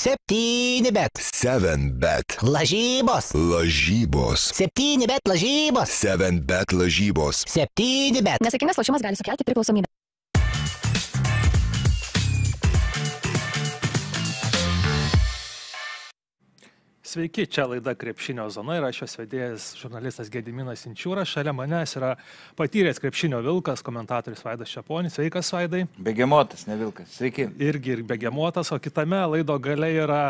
Septyni bet. 7 bet. Lažybos. Lažybos. Septyni bet lažybos. 7 bet lažybos. Septyni bet. Nesėkmingas lošimas gali sukelti priklausomybę. Sveiki, čia laida Krepšinio zona ir aš jos vedėjas žurnalistas Gediminas Inčiūras. Šalia manęs yra patyręs krepšinio vilkas, komentatorius Vaidas Šaponis. Sveikas, Vaidai. Begemotas, ne vilkas. Sveiki. Irgi ir begemotas, o kitame laido gale yra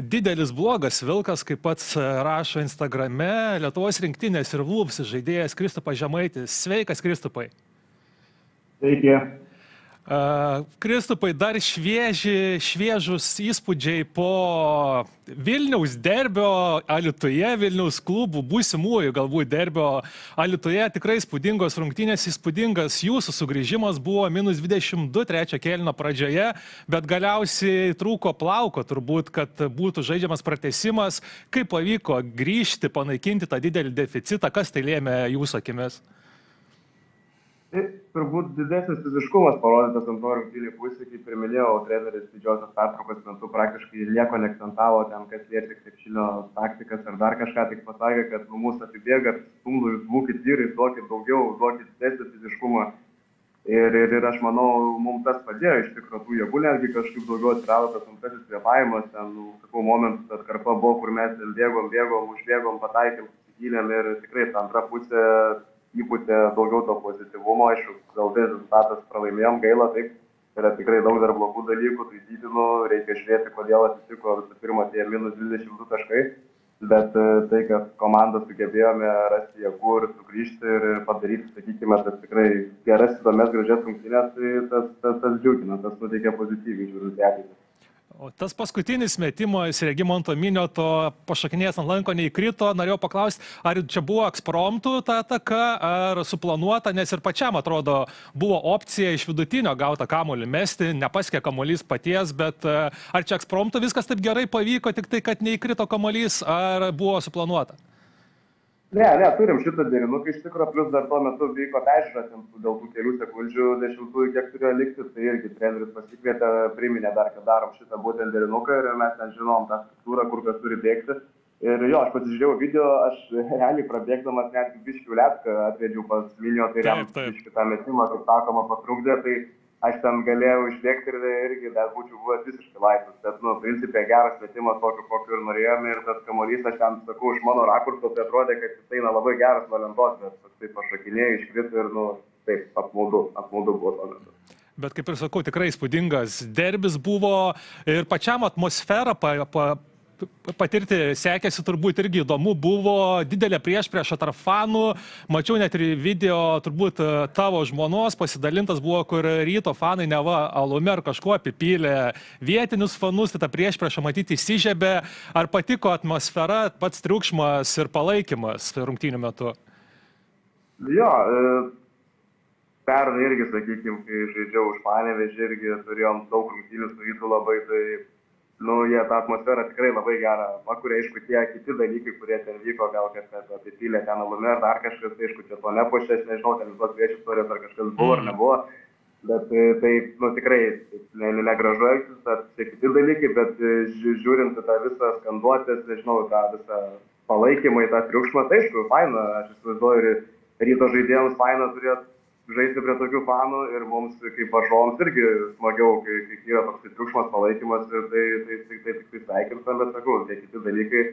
didelis blogas vilkas, kaip pats rašo Instagrame, Lietuvos rinktinės ir Vulfs žaidėjas Kristupas Žemaitis. Sveikas, Kristupai. Sveiki. Uh, Kristupai, dar švieži, šviežus įspūdžiai po Vilniaus derbio Alitoje, Vilniaus klubų, būsimųjų galbūt derbio Alitoje. Tikrai įspūdingos rungtynės, įspūdingas jūsų sugrįžimas buvo minus 22 trečio kelino pradžioje, bet galiausiai trūko plauko turbūt, kad būtų žaidžiamas pratesimas. Kaip pavyko grįžti, panaikinti tą didelį deficitą, kas tai lėmė jūsų akimis? Tai turbūt didesnis fiziškumas parodytas antrojo rungtynių pusė, kaip ir minėjau, treneris didžiosios pertraukos metu praktiškai nieko neakcentavo ten, kas liečia krepšinio taktikas ar dar kažką, tik pasakė, kad nu, mūsų apibėga, stumdų, jūs būkite vyrai, duokit daugiau, duokit didesnį fiziškumą. Ir, ir, ir aš manau, mums tas padėjo, iš tikrųjų, tų jėgų netgi kažkaip daugiau atsirado tas antrasis kvėpavimas, ten, nu, sakau, momentas, kad karpa buvo, kur mes bėgom, bėgom, užbėgom, pataikėm, įsigylėm ir tikrai ta antra pusė įpūtė daugiau to pozityvumo, aišku, gal rezultatas pralaimėjom, gaila, taip, yra tikrai daug dar blogų dalykų, taisytinų, reikia žiūrėti, kodėl atsitiko visų pirma tie minus 22 taškai, bet tai, kad komanda sugebėjome rasti jėgų ir sugrįžti ir padaryti, sakykime, tas tikrai geras, įdomias, gražias rungtynės, tai tas, tas, tas džiugina, tas nuteikia pozityviai žiūrint į ateitį. O tas paskutinis metimas Regimonto Minio to pašakinės ant lanko neįkrito. Norėjau paklausti, ar čia buvo ekspromptų ta ataka, ar suplanuota, nes ir pačiam atrodo buvo opcija iš vidutinio gautą kamolį mesti, nepaskė kamolys paties, bet ar čia ekspromptų viskas taip gerai pavyko, tik tai, kad neįkrito kamolys, ar buvo suplanuota? Ne, ne, turim šitą derinuką, iš tikrųjų, plus dar tuo metu vyko peržiūra, dėl tų kelių sekundžių dešimtųjų, kiek turėjo likti, tai irgi treneris pasikvietė, priminė dar, kad darom šitą būtent derinuką ir mes ten žinom tą struktūrą, kur kas turi bėgti. Ir jo, aš pasižiūrėjau video, aš realiai prabėgdamas netgi biškių letką atvedžiau pas Minio, tai biškį tą metimą, kaip sakoma, patrukdė, tai aš ten galėjau išbėgti ir irgi dar būčiau buvęs visiškai laisvas. Bet, nu, principė, geras metimas tokio, kokio ir norėjome. Ir tas kamuolys, aš ten sakau, iš mano rakurso, tai atrodė, kad jis eina labai geras valentos, bet taip pašakinėjai, iškrito ir, nu, taip, apmaudu, apmaudu buvo tuo metu. Bet kaip ir sakau, tikrai įspūdingas derbis buvo ir pačiam atmosfera pa, pa, patirti sekėsi turbūt irgi įdomu, buvo didelė prieš prieš tarp fanų, mačiau net ir video turbūt tavo žmonos pasidalintas buvo, kur ryto fanai neva alume ar kažkuo apipylė vietinius fanus, tai tą prieš priešą matyti įsižiebė, ar patiko atmosfera, pats triukšmas ir palaikymas rungtynių metu? Jo, e, pernai irgi, sakykime, kai žaidžiau už Panevežį, irgi turėjom daug rungtynių su rytu labai, tai nu, jie tą atmosferą tikrai labai gerą pakuria, aišku, tie kiti dalykai, kurie ten vyko, gal kažkas apipylė ten alume ar dar kažkas, tai aišku, čia to nepošė, aš nežinau, ten visos prieš istorijos ar kažkas buvo ar nebuvo, bet tai, nu, tikrai ne, ne, negražu elgtis, bet tie kiti dalykai, bet žiūrint tą visą skanduotės, nežinau, tą visą palaikymą į tą triukšmą, tai aišku, faina, aš įsivaizduoju ryto žaidėjams faina turėti žaisti prie tokių fanų ir mums kaip varžovams irgi smagiau, kai, kai yra toks triukšmas, palaikymas ir tai, tai, tai, tai tik tai sveikintam, bet sakau, tie kiti dalykai,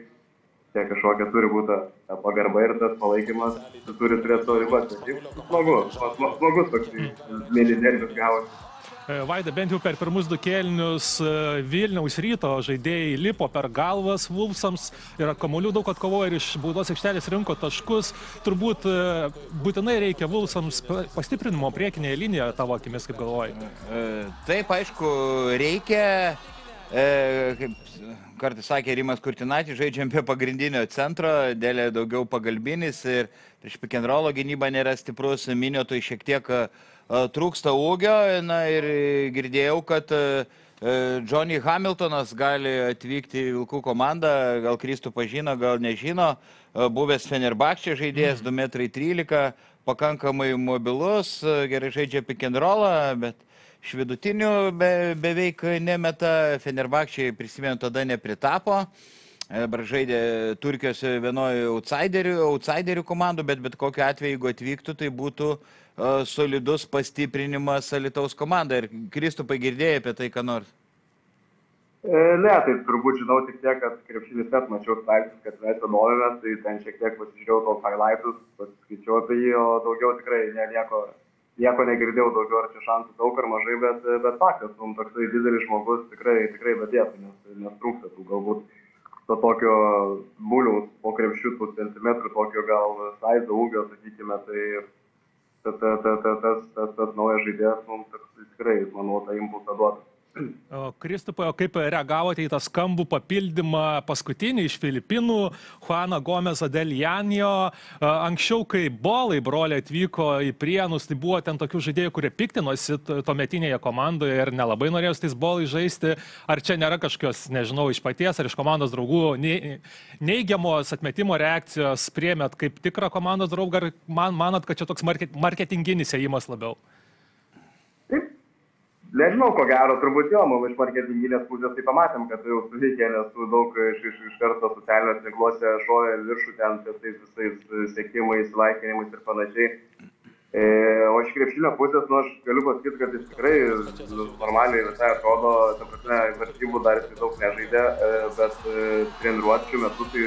tie kažkokia turi būti ta pagarba ir tas palaikymas, tu turi turėti savo ribas. Smagu, smagus toks mėly derbis gavosi. Vaida, bent jau per pirmus du kėlinius Vilniaus ryto žaidėjai lipo per galvas Vulfsams ir kamuolių daug atkovojo ir iš baudos aikštelės rinko taškus. Turbūt būtinai reikia Vulfsams pastiprinimo priekinėje linijoje tavo akimis, kaip galvoji. Taip, aišku, reikia. E, kaip kartais sakė Rimas Kurtinaitis, žaidžiam prie pagrindinio centro, dėlė daugiau pagalbinis ir prieš pikenrolo gynybą nėra stiprus, minėtoj šiek tiek uh, trūksta ūgio na, ir girdėjau, kad Johnny Hamiltonas gali atvykti į Vilkų komandą, gal Kristų pažino, gal nežino, buvęs Fenerbakčio žaidėjas, 2,13 m, pakankamai mobilus, gerai žaidžia pick and rollą, bet iš vidutinių be, beveik nemeta, Fenerbakčiai prisimenu tada nepritapo. E, Dabar žaidė Turkijos vienoje outsiderių, outsiderių komandų, bet bet kokiu atveju, jeigu atvyktų, tai būtų uh, solidus pastiprinimas Alitaus komandai. Ir Kristupai girdėjai apie tai, ką nors. E, Ne, tai turbūt žinau tik tiek, kad krepšinis net mačiau straipsnius, kad mes domimės, tai ten šiek tiek pasižiūrėjau tos highlightus, pasiskaičiau apie jį, o daugiau tikrai ne, nieko, nieko negirdėjau, daugiau ar čia šansų daug ar mažai, bet, bet faktas, mums toksai didelis žmogus tikrai, tikrai dadėtų, nes, nes trūksta tų galbūt to tokio buliaus po krepšių, tų centimetrų, tokio gal saizo ūgio, sakykime, tai ta, ta, ta, ta, tas, tas, tas naujas žaidėjas mums toks tikrai, manau, tą impulsą duotų. Kristupai, o kaip reagavote į tą skambų papildymą paskutinį iš Filipinų, Juaną Gomezą Delianio. Anksčiau, kai Bolai broliai atvyko į Prienus, tai buvo ten tokių žaidėjų, kurie piktinosi tuometinėje komandoje ir nelabai norėjo su tais Bolai žaisti. Ar čia nėra kažkokios, nežinau, iš paties ar iš komandos draugų neigiamos atmetimo reakcijos priemėt kaip tikrą komandos draugą, ar man, manot, kad čia toks market, marketinginis ėjimas labiau? Nežinau, ko gero, turbūt jo, man iš marketinginės pusės tai pamatėm, kad jau suveikė, nes tu daug iš, iš, iš karto socialiniuose tinkluose šovė viršų ten ties tais visais sėkimais, laikinimais ir panašiai. E, o iš krepšinio pusės, nu, aš galiu pasakyti, kad jis tikrai nu, normaliai visai atrodo, ta prasme, varžybų dar jis daug nežaidė, e, bet e, treniruočių metu, tai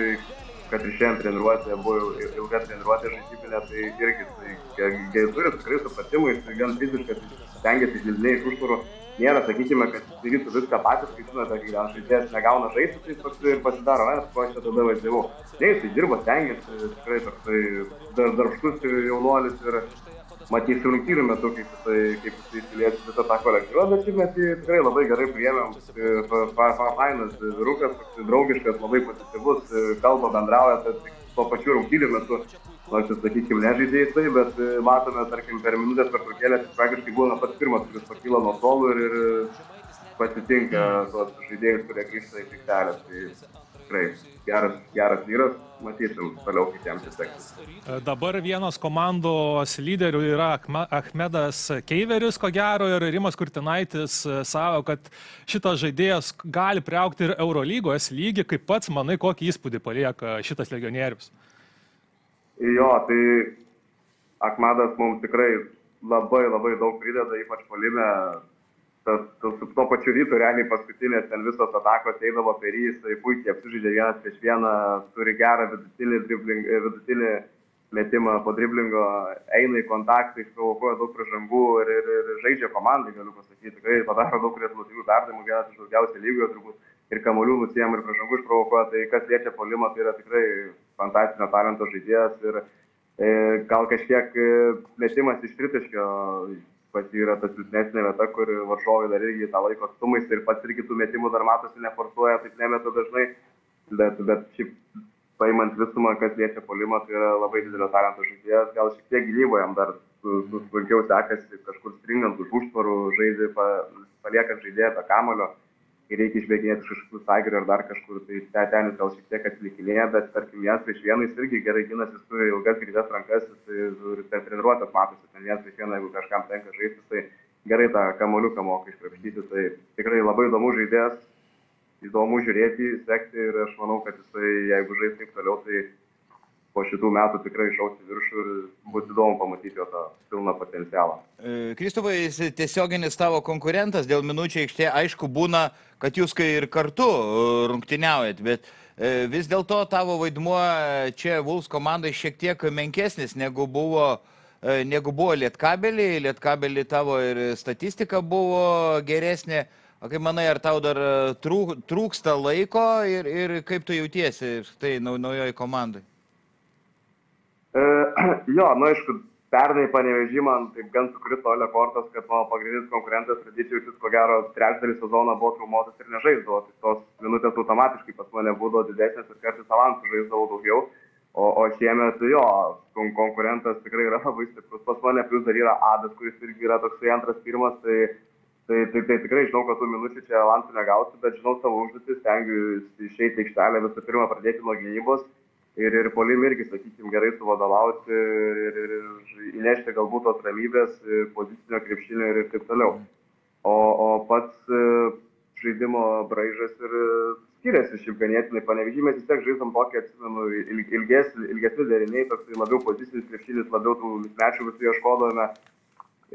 kad ir šiandien treniruotė buvo il- ilga treniruotė žaidybinė, tai irgi tai, jis turi tikrai supratimą, jis gan fiziškai stengiasi žiliniai iš užtvarų. Nėra, sakykime, kad darytų viską patys, kaip žinote, kai gal žaidėjas negauna žaisti, tai toks ir pasidaro, ne, ko aš čia tada važiavau. Ne, jis dirba, stengiasi, tikrai toksai dar, darbštus jaunuolis ir matysim rungtynių metu, kaip jisai, kaip jisai įsilies visą tą kolektyvą, bet šiaip mes jį tikrai labai gerai priėmėm, fa- fainas vyrukas, draugiškas, labai pozityvus, kalba, bendrauja, tad tuo pačiu rungtynių metu, nors jis, sakykime, nežaidė jisai, bet e, matome, tarkim, per minutės per trukėlę, jis praktiškai būna pats pirmas, kuris pakyla nuo solų ir, ir pasitinka tuos žaidėjus, kurie grįžta į aikštelę. Tai tikrai geras, geras vyras, matysim toliau, kaip jam tai seksis. Dabar vienas komandos lyderių yra Ahme- Ahmedas Keiveris, ko gero, ir Rimas Kurtinaitis e, savo, kad šitas žaidėjas gali priaukti ir Eurolygos lygį, kaip pats manai, kokį įspūdį palieka šitas legionierius. Jo, tai Akmadas mums tikrai labai labai daug prideda, ypač polime. Tas, tas, su tuo pačiu rytu realiai paskutinės ten visos atakos eidavo per jį, jisai puikiai apsižaidė vienas prieš vieną, turi gerą vidutinį, dribling, vidutinį metimą po driblingo, eina į kontaktą, išprovokuoja daug pražangų ir, ir, ir žaidžia komandai, galiu pasakyti, tikrai padaro daug rezultatyvių perdavimų, vienas iš daugiausiai lygių turbūt ir kamolių nusijam ir pražangų išprovokuoja, tai kas liečia polimą, tai yra tikrai fantastinio talento žaidėjas ir e, gal kažkiek e, metimas iš tritaškio pas jį yra ta silpnesnė vieta, kur varžovai dar irgi tą laiko stumais ir pats irgi tų metimų dar matosi neforsuoja, taip nemeta dažnai, bet, bet šiaip paimant visumą, kas liečia polimą, tai yra labai didelio talento žaidėjas, gal šiek tiek gynyboje jam dar su- su- sunkiau sekasi kažkur stringant už užtvarų, žaidži, pa, paliekant žaidėją be kamulio kai reikia išbėginėti iš kažkokių sagirių ar dar kažkur, tai ten, ten jis gal šiek tiek atsilikinėja, bet tarkim, vienas prieš vieną jis irgi gerai ginasi, jis turi ilgas greitas rankas, jis ir per treniruotės matosi, ten vienas prieš vieną, jeigu kažkam tenka žaisti, tai gerai tą kamoliuką moka iškrapštyti, tai tikrai labai įdomus žaidėjas, įdomu žiūrėti, sekti ir aš manau, kad jisai, jeigu žais taip toliau, tai po šitų metų tikrai išaus į viršų ir bus įdomu pamatyti jo tą pilną potencialą. E, Kristupai, jis tiesioginis tavo konkurentas dėl minučių aikštė, aišku, būna, kad jūs kai ir kartu e, rungtyniaujat, bet e, vis dėlto tavo vaidmuo čia Vuls komandai šiek tiek menkesnis negu buvo, negu buvo Lietkabelį. Lietkabelį tavo ir statistika buvo geresnė. O kaip manai, ar tau dar trūk, trūksta laiko ir, ir kaip tu jautiesi tai nau- naujoj komandai? E, jo, nu aišku, pernai panevežį man taip gan sukrito Ole Kortas, kad mano pagrindinis konkurentas Radičius, ko gero, trečdalį sezono buvo traumuotas ir nežaisdavo. Tai tos minutės automatiškai pas mane būdavo didesnės ir kartais avansų žaisdavau daugiau. O, o šiemet jo, kon konkurentas tikrai yra labai stiprus. Pas mane plus dar yra Adas, kuris irgi yra toksai antras, pirmas. Tai, tai, tai, tai tikrai žinau, kad tų minučių čia avansų negausiu, bet žinau savo užduotis, stengiuosi išeiti aikštelę visų pirma pradėti nuo gynybos ir, ir polim irgi, sakykime, gerai suvadovauti ir, ir, ir įnešti galbūt tos ramybės, pozicinio krepšinio ir taip toliau. o, o pats e, žaidimo braižas ir e, skiriasi šiaip ganėtinai. Panevežymės vis tiek žaidžiam tokį, atsimenu, il- ilges, ilgesni deriniai, toks labiau pozicinis krepšinis, labiau tų mečių visų ieškodavome.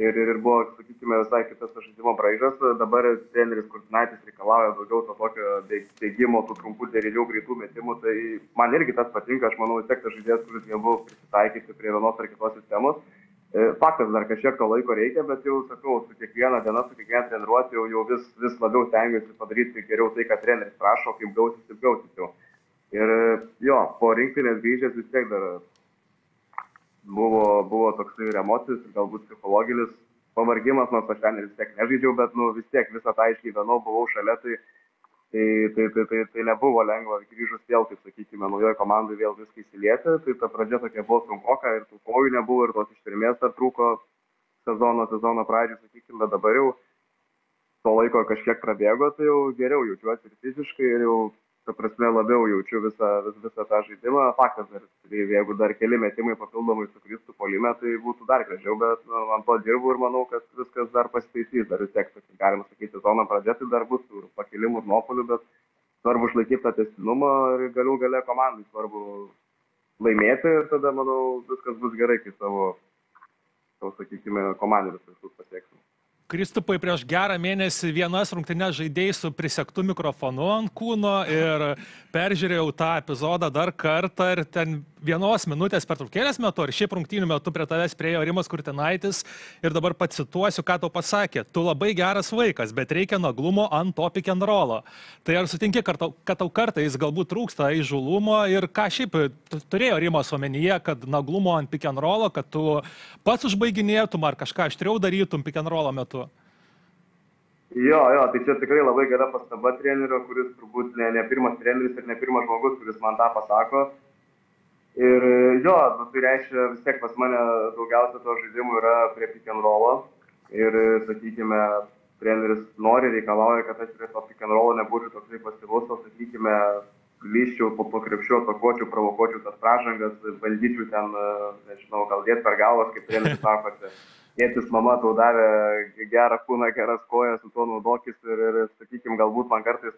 Ir, ir, ir buvo, sakykime, visai kitas tas žaidimo braižas. Dabar treneris Kurtinaitis reikalauja daugiau to tokio bėg- bėgimo, tų trumpų derinių, greitų metimų. Tai man irgi tas patinka, aš manau, vis tiek tas žaidėjas, kuris gebu prisitaikyti prie vienos ar kitos sistemos. E, Faktas dar kažkiek to laiko reikia, bet jau sakau, su kiekviena diena, su kiekviena treniruotė jau, jau vis, vis labiau stengiuosi padaryti geriau tai, ką treneris prašo, kaip gausis, taip gausis jau. Ir jo, po rinktinės grįžęs vis tiek dar buvo, buvo toksai ir emocinis, ir galbūt psichologinis pavargimas, nors aš ten ir vis tiek nežaidžiau, bet nu, vis tiek visą tą išgyvenau, buvau šalia, tai, tai, tai, tai, tai, tai nebuvo lengva. Grįžus vėl, kaip sakykime, naujoje komandoje vėl viską įsilieti, tai ta pradžia tokia buvo trumpoka ir tų kojų nebuvo ir tos ištvermės dar trūko sezono, sezono pradžiai, sakykime, bet dabar jau to laiko kažkiek prabėgo, tai jau geriau jaučiuosi ir fiziškai, ir jau, ta prasme, labiau jaučiu visą, vis, visą tą žaidimą. Faktas, tai jeigu dar keli metimai papildomai sukristų polime, tai būtų dar gražiau, bet nu, ant to dirbu ir manau, kad viskas dar pasitaisys, dar vis tiek, galima sakyti, sezono pradžia, tai dar bus ir pakilimų ir nuopolių, bet svarbu išlaikyti tą testinumą ir galių gale komandai svarbu laimėti ir tada, manau, viskas bus gerai, kai savo, savo sakykime, komandinius visus pasieksim. Kristupai prieš gerą mėnesį vienas rungtynės žaidėjai su prisektu mikrofonu ant kūno ir peržiūrėjau tą epizodą dar kartą ir ten vienos minutės pertraukėlės metu ar šiaip rungtynių metu prie tavęs priejo Rimas Kurtinaitis ir dabar pacituosiu, ką tau pasakė. Tu labai geras vaikas, bet reikia naglumo ant to pick and rollo. Tai ar sutinki, kad tau, kartais galbūt trūksta įžulumo ir ką šiaip tu- turėjo Rimas omenyje, kad naglumo ant pick and rollo, kad tu pats užbaiginėtum ar kažką aštriau darytum pick and rollo metu? Jo, jo, tai čia tikrai labai gera pastaba trenerio, kuris turbūt ne, ne pirmas treneris ir ne pirmas žmogus, kuris man tą pasako. Ir jo, nu, tai reiškia vis tiek pas mane daugiausia to žaidimų yra prie pick and rollo. Ir, sakykime, treneris nori, reikalauja, kad aš prie to pick and rollo nebūčiau toksai pasyvus, o, sakykime, lyščiau po, po krepšiu, atakuočiau, provokuočiau tas pražangas, bandyčiau ten, nežinau, gal dėti per galvas, kaip treneris sako, tėtis, mama tau davė gerą kūną, geras kojas, su tuo naudokis ir, ir sakykime, galbūt man kartais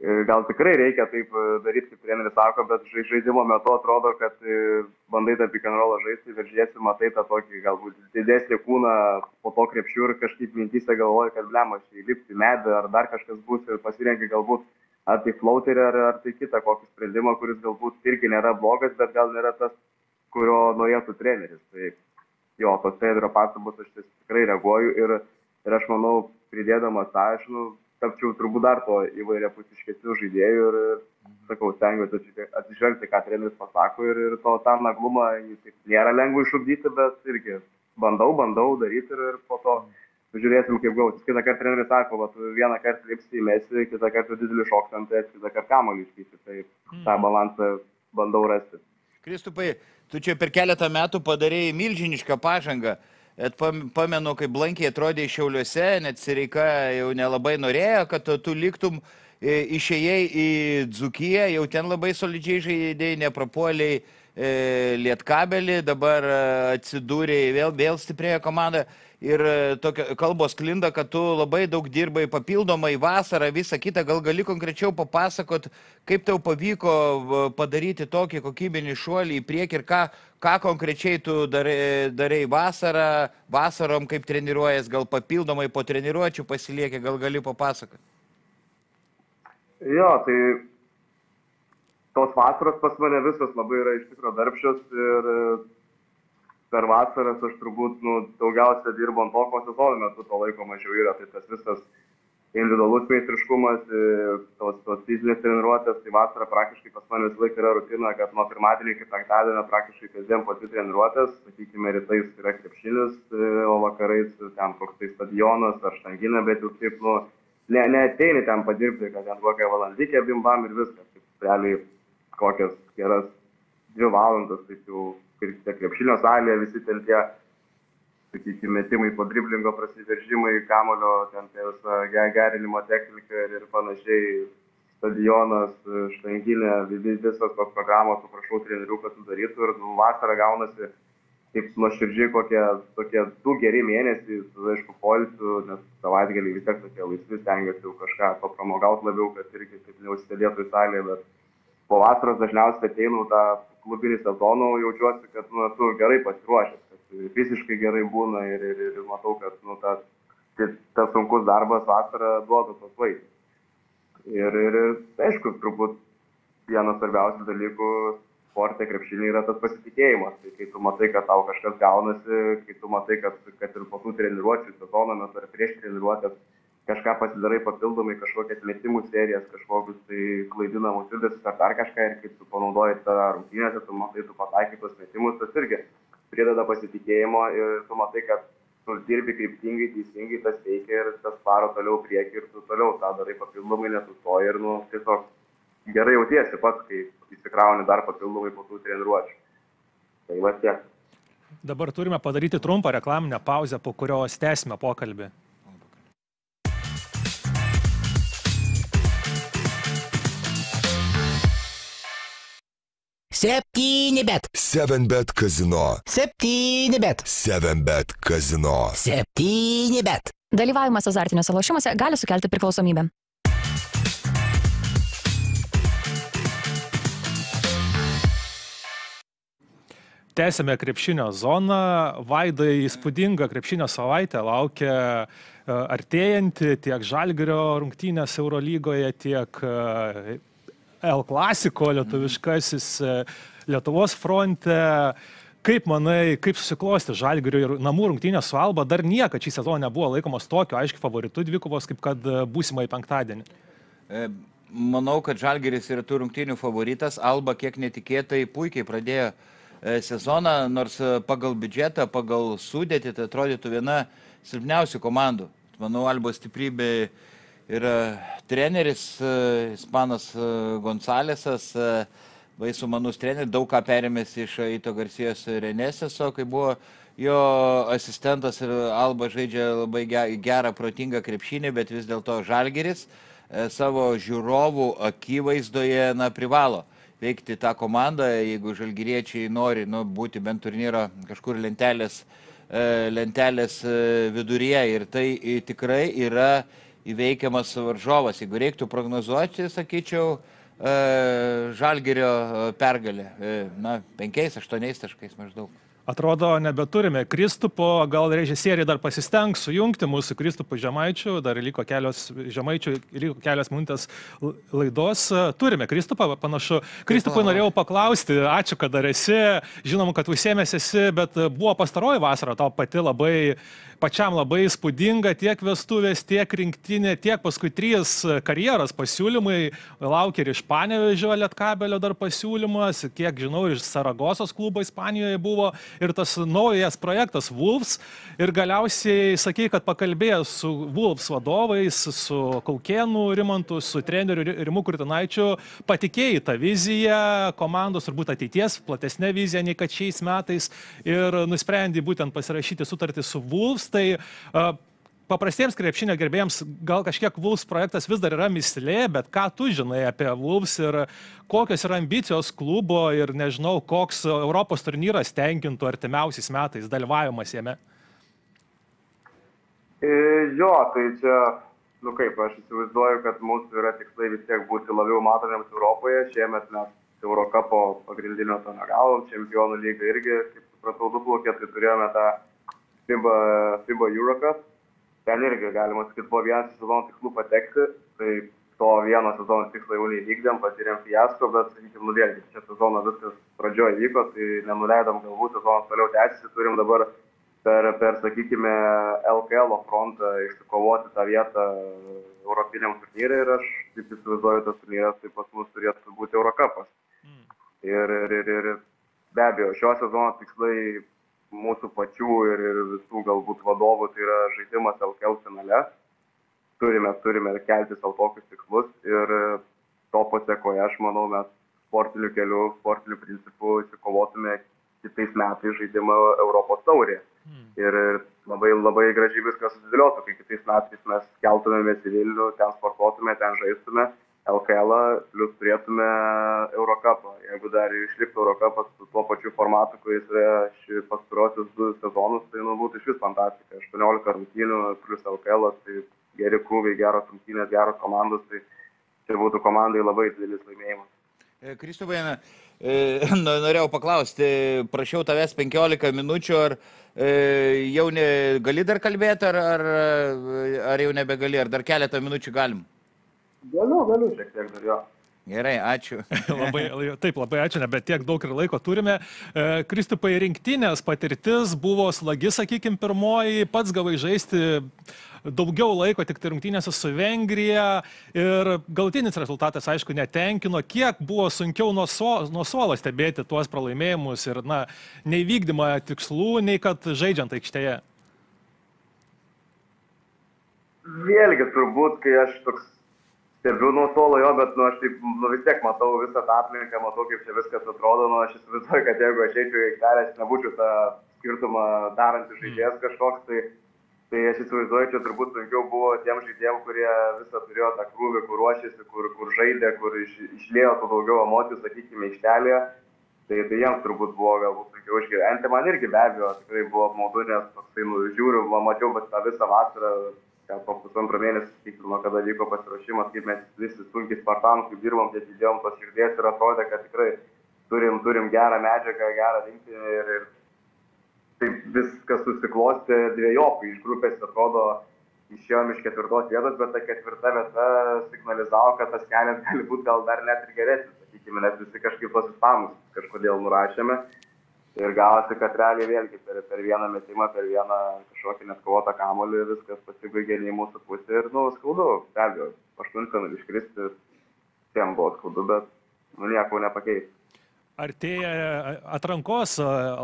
e, gal tikrai reikia taip e, daryti, kaip treneris sako, bet žai- žaidimo metu atrodo, kad e, bandai tą rollą žaisti, veržėsi, matai tą tokį galbūt didesnį kūną po to krepšių ir kažkaip mintysė galvoji, kad blem, aš įlipti medį ar dar kažkas bus ir pasirenki galbūt ar tai flauterį, ar, ar tai kitą kokį sprendimą, kuris galbūt irgi nėra blogas, bet gal nėra tas, kurio norėtų treneris. Tai jo, tos trenerio pastabos aš tikrai reaguoju ir, ir aš manau, pridėdamas tą, aš nu, tapčiau turbūt dar to įvairiapusiškesnių žaidėjų ir, sakau, stengiuosi atsižve- atsižvelgti, ką treneris pasako ir, ir to tą naglumą nėra lengva išugdyti, bet irgi bandau, bandau daryti ir, ir po to žiūrėsim, kaip gausis. Kitą kartą treneris sako, va, tu vieną kartą lipsi į mesį, kitą kartą didelį šoksą ant ties, kitą kartą kamuolį iškysi. Tai tą balansą bandau rasti. Kristupai, tu čia per keletą metų padarėjai milžinišką pažangą. Et pam- pamenu, kaip blankiai atrodė Šiauliuose, net Sireika jau nelabai norėjo, kad tu liktum, e, išėjai į Dzukiją, jau ten labai solidžiai žaidėjai, neprapuoliai e, Lietkabelį, dabar e, atsidūrėjai vėl, vėl stiprėjo komanda. Ir e, tokia kalbos klinda, kad tu labai daug dirbai papildomai vasarą, visą kitą. Gal gali konkrečiau papasakot, kaip tau pavyko padaryti tokį kokybinį šuolį į priekį ir ką, ką konkrečiai tu darai, darai vasarą, vasarom kaip treniruojas, gal papildomai po treniruočių pasilieki, gal gali papasakot. Jo, tai tos vasaros pas mane visos labai yra iš tikrųjų darbščios ir per vasaras aš turbūt nu, daugiausia dirbu ant to, ko sezono metu to laiko mažiau yra. Tai tas visas individualus meistriškumas, e, tos, tos fizinės treniruotės, tai vasara praktiškai pas mane visą laiką yra rutina, kad nuo pirmadienio iki penktadienio praktiškai kasdien po dvi treniruotės, sakykime, rytais yra krepšinis, e, o vakarais ten koks tai stadionas ar štanginė, bet jau taip, nu, ne, neateini ten padirbti, kad ten kokią valandikę bimbam ir viskas. Taip, realiai kokias geras dvi valandas, taip jau tie krepšinio salėje, visi ten tie, sakykime, metimai po driblingo prasiveržimai, kamulio, ten tie visa ge- gerinimo technika ir, panašiai, stadionas, štanginė, vi- vi- visos tos programos, paprašau trenerių, kad sudarytų ir nu, vasarą gaunasi taip nuoširdžiai kokie tokie du geri mėnesiai su, aišku, polsiu, nes savaitgaliai vis tiek tokie laisvi, stengiuosi jau kažką papramogauti labiau, kad irgi taip neužsėdėtų į salę, bet po vasaros dažniausiai ateinu tą klubinį sezoną, jaučiuosi, kad nu, esu gerai pasiruošęs, kad fiziškai gerai būna ir, ir, ir matau, kad nu, tas, tas sunkus darbas vasarą duoda tos vaisius. Ir, ir, aišku, turbūt vienas svarbiausių dalykų sporte krepšinį yra tas pasitikėjimas. Tai kai tu matai, kad tau kažkas gaunasi, kai tu matai, kad, kad ir po tų treniruočių sezono metu ar prieš treniruotės kažką pasidarai papildomai, kažkokias metimų serijas, kažkokius tai klaidinamus judesius ar dar kažką ir kai tu panaudoji tą rungtynėse, tu matai, tu pataikai tos metimus, tas irgi prideda pasitikėjimo ir tu matai, kad tu dirbi kryptingai, teisingai, tas veikia ir tas paro toliau prieki ir tu toliau tą darai papildomai, nesustoji ir, nu, tiesiog gerai jautiesi pats, kai įsikrauni dar papildomai po tų treniruočių. Tai va tiek. Dabar turime padaryti trumpą reklaminę pauzę, po kurios tęsime pokalbį. Septyni bet. 7bet kazino. Septyni bet. 7bet kazino. Septyni bet. Dalyvavimas azartiniuose lošimuose gali sukelti priklausomybę. Tęsėme krepšinio zoną. Vaidai įspūdinga krepšinio savaitė laukia e, artėjanti tiek Žalgirio rungtynės Eurolygoje, tiek e, L klasiko lietuviškasis e, Lietuvos fronte. Kaip manai, kaip susiklosti Žalgirio ir namų rungtynės su Alba, dar niekada šį sezoną nebuvo laikomas tokiu aiškiu favoritu dvikovos, kaip kad būsimai penktadienį. Manau, kad Žalgeris yra tų rungtynių favoritas. Alba kiek netikėtai puikiai pradėjo sezoną, nors pagal biudžetą, pagal sudėtį, tai atrodytų viena silpniausių komandų. Manau, Albos stiprybė yra treneris, ispanas Gonzalesas, baisų manus treneris, daug ką perėmės iš Aito Garcijos Reneseso, kai buvo jo asistentas ir Alba žaidžia labai gerą, protingą krepšinį, bet vis dėlto Žalgeris savo žiūrovų akivaizdoje na, privalo veikti tą komandą, jeigu žalgyriečiai nori nu, būti bent turnyro kažkur lentelės, lentelės viduryje. Ir tai tikrai yra įveikiamas varžovas. Jeigu reiktų prognozuoti, sakyčiau, žalgerio pergalė. Na, penkiais, aštuoniais taškais maždaug. Atrodo, nebeturime Kristupo, gal režisieriai dar pasistengs sujungti mūsų Kristupų žemaičių, dar liko kelios žemaičių, liko kelios minutės laidos. Turime Kristupą, panašu. Kristupai norėjau paklausti, ačiū, kad dar esi, žinom, kad užsiemęs esi, bet buvo pastaroji vasara tau pati labai pačiam labai įspūdinga tiek vestuvės, tiek rinktinė, tiek paskui trys karjeros pasiūlymai. Laukia ir iš Panevežio Lietkabelio dar pasiūlymas, kiek žinau, iš Saragosos klubo Ispanijoje buvo ir tas naujas projektas Wolves. Ir galiausiai sakai, kad pakalbėjęs su Wolves vadovais, su Kaukėnu Rimantu, su treneriu Rimu Kurtinaičiu, patikėjai tą viziją komandos, turbūt ateities, platesnė vizija nei kad šiais metais ir nusprendė būtent pasirašyti sutartį su Wolves. Tai uh, paprastiems krepšinio gerbėjams gal kažkiek Wolves projektas vis dar yra mislė, bet ką tu žinai apie Wolves ir kokios yra ambicijos klubo ir nežinau, koks Europos turnyras tenkintų artimiausiais metais dalyvavimas jame? E, jo, tai čia, nu kaip, aš įsivaizduoju, kad mūsų yra tikslai vis tiek būti labiau matomiems Europoje. Šiemet mes Eurocapo pagrindinio to negavom, čempionų lyga irgi, kaip supratau, dublokė, tai turėjome tą FIBA, FIBA Eurocup. Ten irgi galima sakyti, buvo vienas sezono tikslų patekti, tai to vieno sezono tikslą jau neįvykdėm, patyrėm fiasko, bet, sakykime, nu vėlgi, čia sezono viskas pradžioje vyko, tai nenuleidom galbūt sezonas toliau tęsiasi, turim dabar per, per sakykime, LKL frontą išsikovoti tą vietą Europiniam turnyrui ir aš taip įsivaizduoju, tas turnyras tai pas mus turėtų būti Eurocapas. Ir, ir, ir, ir be abejo, šio sezono tikslai mūsų pačių ir, ir visų galbūt vadovų tai yra žaidimas LKL finale. Turime, turime kelti savo tokius tikslus ir to pasiekoje, aš manau, mes sportiniu keliu, sportiniu principu įsikovotume kitais metais žaidimą Europos taurė. Ir, ir labai, labai gražiai viskas susidėliotų, kai kitais metais mes keltumėmės į Vilnių, ten sportuotume, ten žaistume. LKL, plus turėtume Eurocapą. Jeigu dar išliktų Eurocapas su tuo pačiu formatu, kuris yra ši pastarosius du sezonus, tai nu, būtų iš vis fantastika. 18 rungtynių plus LKL, tai geri krūviai, geros rungtynės, geros komandos, tai čia būtų komandai labai didelis laimėjimas. E, Kristupai, na, e, no- norėjau paklausti, prašiau tavęs 15 minučių, ar e, jau ne, gali dar kalbėti, ar, ar, ar jau nebegali, ar dar keletą minučių galim? Galiu, galiu šiek tiek dar jo. Gerai, ačiū. Labai, taip, labai ačiū, nebet tiek daug ir laiko turime. E, Kristupai, rinktinės patirtis buvo slagi, sakykime, pirmoji, pats gavai žaisti daugiau laiko tik tai rungtynėse su Vengrija ir galutinis rezultatas, aišku, netenkino, kiek buvo sunkiau nuo, so, nuo suolo stebėti tuos pralaimėjimus ir, na, neįvykdymą tikslų, nei kad žaidžiant aikštėje. Vėlgi, turbūt, kai aš toks stebiu nuo tolo jo, bet nu, aš taip, nu, vis tiek matau visą tą aplinką, matau, kaip čia viskas atrodo, nu, aš įsivaizduoju, kad jeigu aš eičiau į aikštelę, aš nebūčiau tą skirtumą darantis žaidėjas kažkoks, tai, tai aš įsivaizduoju, čia turbūt sunkiau buvo tiem žaidėjim, kurie visą turėjo tą krūvį, kur ruošėsi, kur, kur žaidė, kur iš, išlėjo tų daugiau emocijų, sakykime, aikštelėje. Tai, tai jiems turbūt buvo galbūt sunkiau išgyventi. Man irgi be abejo tikrai buvo apmaudu, nes toksai, nu, žiūriu, mačiau, tą visą vasarą, gal po pusantro mėnesio, sakykim, nuo kada vyko pasiruošimas, kaip mes visi sunkiai spartanų, kaip dirbom, kiek įdėjom tos širdies ir atrodė, kad tikrai turim, turim gerą medžiagą, gerą rinktinį ir, ir taip viskas susiklostė dviejopai. Iš grupės atrodo išėjom iš ketvirtos vietos, bet ta ketvirta vieta signalizavo, kad tas kelias gali būti gal dar net ir geresnis, sakykime, nes visi kažkaip tos ispanus kažkodėl nurašėme. Ir gavosi, kad realiai vėlgi per, per vieną metimą, per vieną kažkokį netkovotą kamolį viskas pasibaigė į mūsų pusę ir, nu, skaudu, be abejo, aštuntfinalį iškristi, visiems buvo skaudu, bet, nu, nieko nepakeisti. Artėja atrankos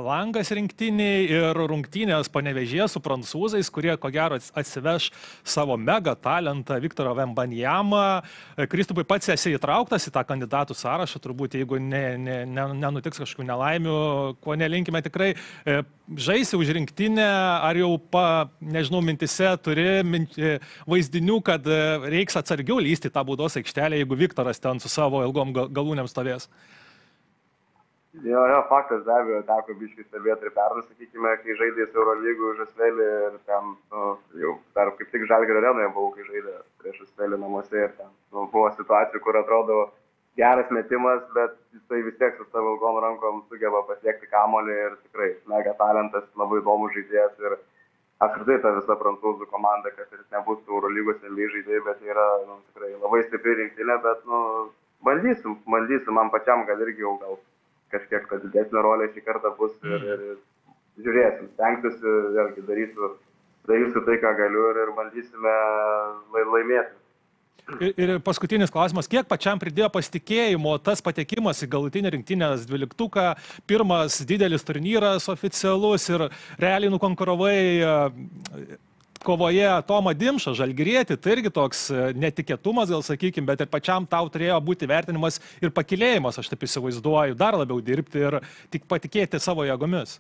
langas rinktiniai ir rungtynės panevežė su prancūzais, kurie ko gero atsiveš savo mega talentą Viktorą Vembanjamą. Kristupai pats esi įtrauktas į tą kandidatų sąrašą, turbūt jeigu ne, ne, ne, nenutiks kažkokių nelaimių, ko nelinkime tikrai. e, Žaisi už rinktinę, ar jau, pa, nežinau, mintise turi mint, e, vaizdinių, kad e, reiks atsargiau lysti tą būdos aikštelę, jeigu Viktoras ten su savo ilgom ga- galūnėm stovės. Jo, jo, faktas, be abejo, teko biškai stebėti ir pernai, sakykime, kai žaidė su Eurolygų už Asvelį ir ten, nu, jau dar kaip tik Žalgirio arenoje buvau, kai žaidė prieš Asvelį namuose ir ten nu, buvo situacijų, kur atrodo geras metimas, bet jisai vis tiek su savo ilgom rankom sugeba pasiekti kamolį ir tikrai mega talentas, labai įdomus žaidėjas ir apskritai ta visa prancūzų komanda, kad ir nebūtų Eurolygos NBA žaidėjai, bet yra nu, tikrai labai stipri rinktinė, bet nu, bandysim, bandysim, man pačiam gal irgi jau gal kažkiek didesnė rolė šį kartą bus ir, ir, ir žiūrėsim, stengsiuosi, vėlgi darysiu, darysiu tai, ką galiu ir, ir bandysime lai, laimėti. Ir, ir paskutinis klausimas, kiek pačiam pridėjo pasitikėjimo tas patekimas į galutinį rinktinės dvyliktuką, pirmas didelis turnyras oficialus ir realiai nukonkuravai kovoje Tomą Dimšą, Žalgirietį, tai irgi toks e, netikėtumas, gal sakykime, bet ir pačiam tau turėjo būti vertinimas ir pakilėjimas, aš taip įsivaizduoju, dar labiau dirbti ir tik patikėti savo jėgomis.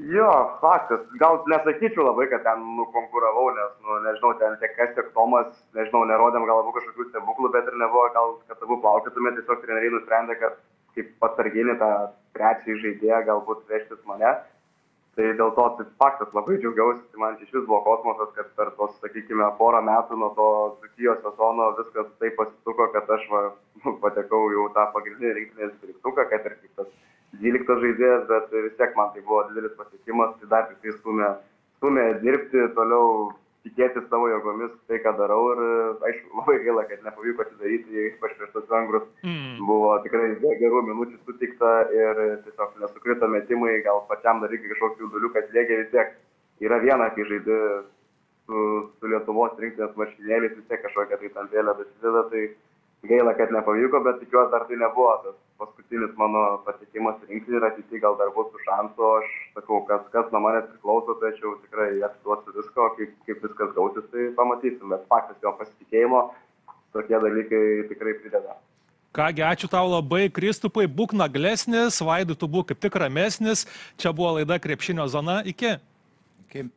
Jo, faktas. Gal nesakyčiau labai, kad ten nukonkuravau, nes, nu, nežinau, ten tiek kas, tiek Tomas, nežinau, nerodėm gal abu kažkokių stebuklų, bet ir nebuvo, gal, kad abu plaukėtume, tiesiog treneriai nusprendė, kad kaip patarginį tą trečiąjį žaidėją galbūt vežtis mane. Tai dėl to tai faktas labai džiaugiausi, tai man iš vis buvo kosmosas, kad per tos, sakykime, porą metų nuo to Dzukijos sezono viskas taip pasisuko, kad aš va, nu, patekau jau tą pagrindinį rinktinės dvyliktuką, kad ir kaip tas 12 žaidėjas, bet vis tiek man tai buvo didelis pasiekimas, tai dar tik tai stumė, stumė dirbti, toliau tikėti savo jėgomis tai, ką darau ir aišku, labai gaila, kad nepavyko atidaryti, ypač prieš tos vengrus. Mm. Buvo tikrai gerų minučių sutikta ir tiesiog nesukrito metimai, gal pačiam dar reikia kažkokių dalių, kad lėgia vis tiek. Yra viena, kai žaidži su, su Lietuvos rinktinės marškinėliais, vis tiek kažkokia tai tampėlė dasideda, tai gaila, kad nepavyko, bet tikiuosi dar tai nebuvo tas paskutinis mano pasiekimas rinkti ir ateityje gal dar bus su šansu, aš sakau, kas, kas nuo manęs priklauso, tai aš jau tikrai atiduosiu visko, kaip, kaip viskas gausis, tai pamatysim, bet faktas jo pasitikėjimo, tokie dalykai tikrai prideda. Kągi, ačiū tau labai, Kristupai, būk naglesnis, Vaidu, tu būk kaip tik ramesnis. Čia buvo laida Krepšinio zona. Iki. Kaip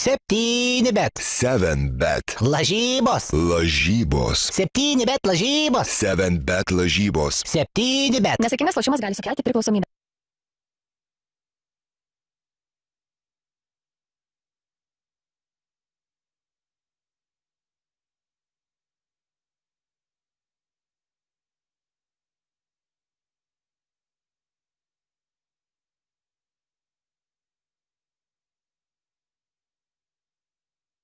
Septyni bet. 7 bet. Lažybos. Lažybos. Septyni bet lažybos. 7 bet lažybos. Septyni bet. Nesėkmės lošimas gali sukelti priklausomybę.